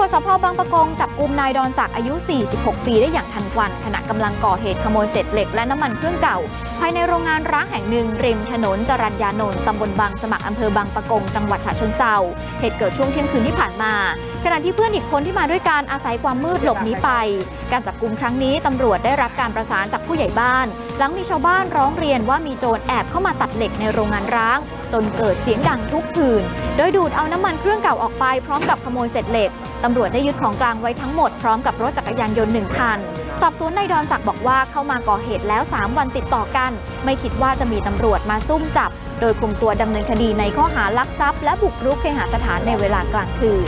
วจสพบางประกงจับกลุ่มนายดอนศักดิ์อายุ 46 ปีได้อย่างทันควัน ขณะกำลังก่อเหตุขโมยเศษเหล็กและน้ำมันเครื่องเก่า ภายในโรงงานร้างแห่งหนึ่ง ริมถนนจรัญญานนท์ตำบลบางสมัครอำเภอบางประกง จังหวัดฉะเชิงเทราเหตุเกิดช่วงเที่ยงคืนที่ผ่านมา ขณะที่เพื่อนอีกคนที่มาด้วยการอาศัยความมืดหลบหนีไป การจับกลุ่มครั้งนี้ตำรวจได้รับการประสานจากผู้ใหญ่บ้าน หลังมีชาวบ้านร้องเรียนว่ามีโจรแอบเข้ามาตัดเหล็กในโรงงานร้าง จนเกิดเสียงดังทุกคืน โดยดูดเอาน้ำมันเครื่องเก่าออกไปพร้อมกับขโมยเศษเหล็ก ตำรวจได้ยึดของกลางไว้ทั้งหมดพร้อมกับรถจักรยานยนต์หนึ่งคัน สอบสวนนายดอนศักดิ์บอกว่าเข้ามาก่อเหตุแล้ว 3 วันติดต่อกัน ไม่คิดว่าจะมีตำรวจมาซุ่มจับ โดยคุมตัวดำเนินคดีในข้อหาลักทรัพย์และบุกรุกเคหสถานในเวลากลางคืน